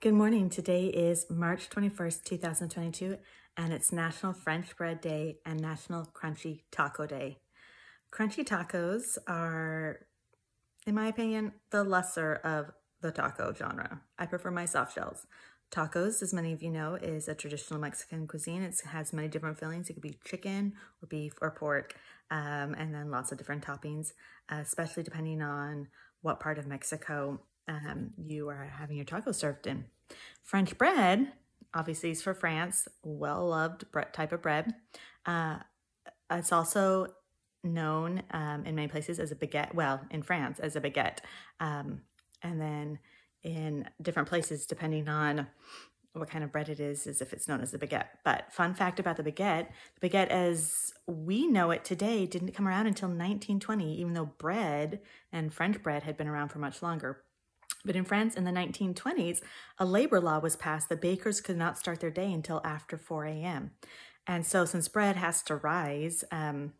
Good morning. Today is March 21st, 2022, and it's National French Bread Day and National Crunchy Taco Day. Crunchy tacos are, in my opinion, the lesser of the taco genre. I prefer my soft shells. Tacos, as many of you know, is a traditional Mexican cuisine. It has many different fillings. It could be chicken or beef or pork, um, and then lots of different toppings, uh, especially depending on what part of Mexico um, you are having your tacos served in. French bread, obviously, is for France, well-loved type of bread. Uh, it's also known um, in many places as a baguette, well, in France as a baguette. Um, and then in different places, depending on what kind of bread it is, is if it's known as a baguette. But fun fact about the baguette, the baguette as we know it today didn't come around until 1920, even though bread and French bread had been around for much longer. But in France in the 1920s, a labor law was passed that bakers could not start their day until after 4 a.m. And so since bread has to rise, um,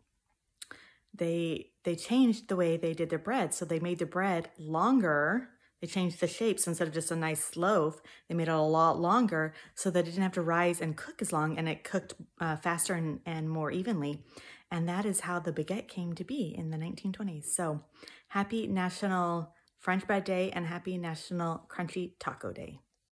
they they changed the way they did their bread. So they made the bread longer. They changed the shapes instead of just a nice loaf. They made it a lot longer so that it didn't have to rise and cook as long and it cooked uh, faster and, and more evenly. And that is how the baguette came to be in the 1920s. So happy National French Bread Day and happy National Crunchy Taco Day.